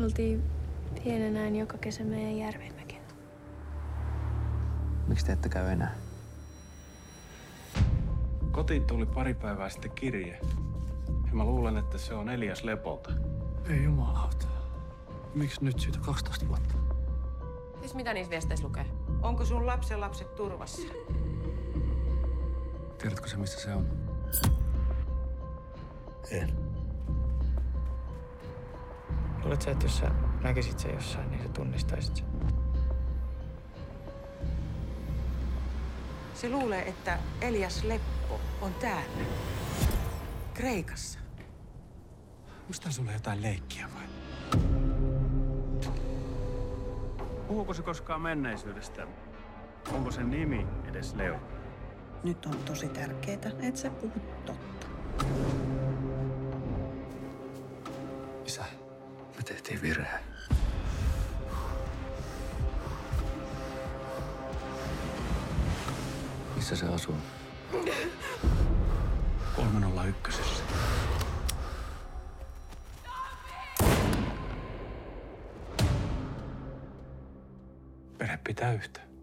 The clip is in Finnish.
Oltiin pienenään joka kesä meidän järvimmekin. Miksi te ette käy enää? Kotiin tuli pari päivää sitten kirje. Ja mä luulen, että se on Elias Lepolta. Ei jumalauta. Miksi nyt siitä 12 vuotta? Siis mitä niissä viesteissä lukee? Onko sun lapsen lapset turvassa? Tiedätkö se, missä se on? En. Luulet sä, että jos sä näkisit sen jossain, niin sä tunnistaisit sen? Se luulee, että Elias Leppo on täällä. Kreikassa. Mistä sulle jotain leikkiä vai? Puhuuko se koskaan menneisyydestä? Onko sen nimi edes Leo? Nyt on tosi tärkeää, että sä puhut totta. Isä, tehtiin virhe. Missä se asuu? 301. Perhe pitää yhtä.